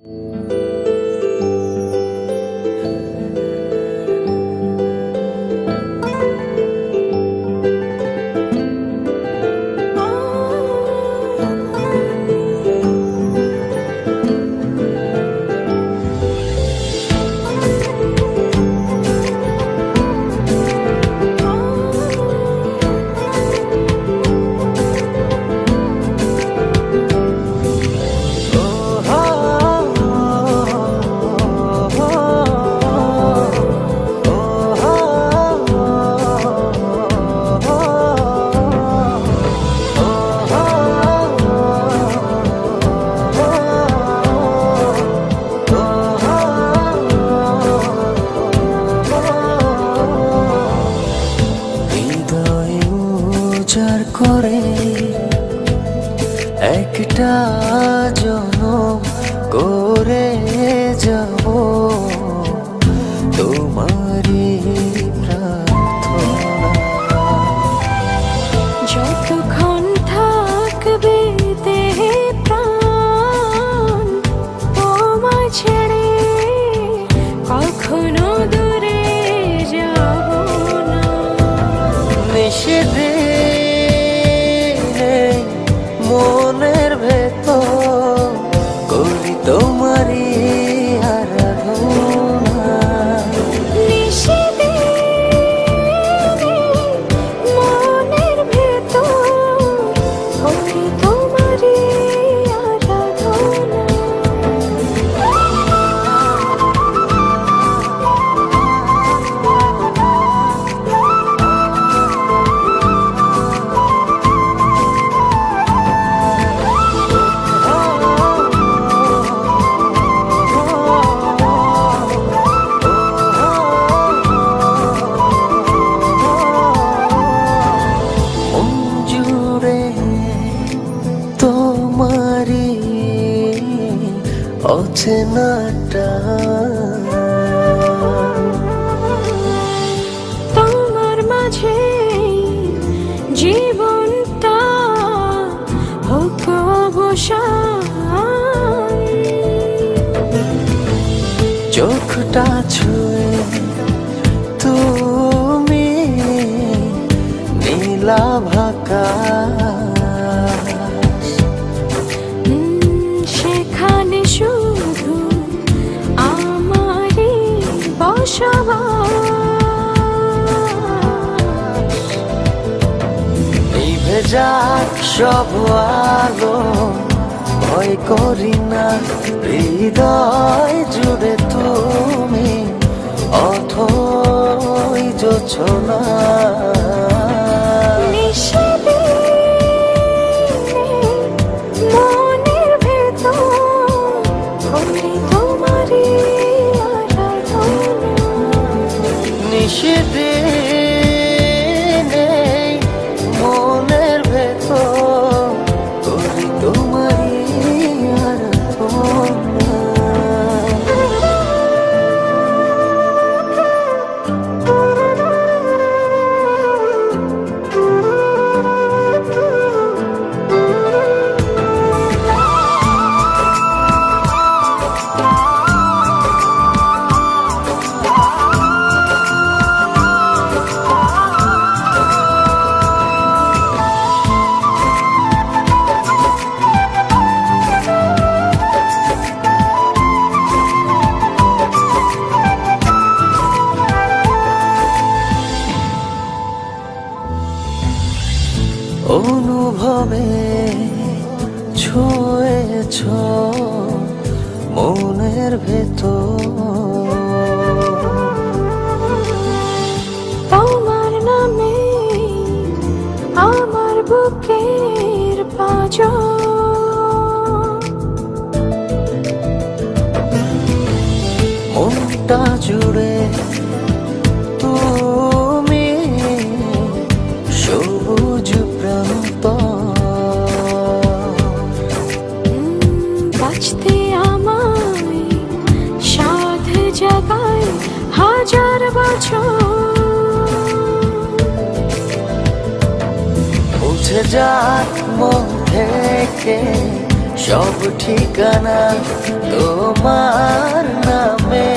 হৃদয় করে একটা জনম করে যাব। তোমারি প্রার্থনা। যতক্ষণ থাকবে দেহে প্রাণ তোমায় ছেড়ে কখনো দূরে যাব না। নিষেধে অচেনাটা তোমার মাঝে জীবনটা হোক অবসান চোখটা ছুঁয়ে তুমি নীলা বসবাস নিভে সব আলো ভয় করি না। হৃদয় জুড়ে তুমি অথই যোছনা নিষেধে অনুভবে ছুঁয়েছ মনের ভেতর। তোমার নামে আমার বুকের পাঁজর। মনটা জুড়ে তুমি বাঁচতে আমায় সাধ জাগায় হাজার বছর। উঠে যাক মন থেকে সব ঠিকানা তোমার নামে।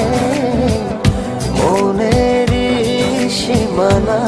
মনের সীমানা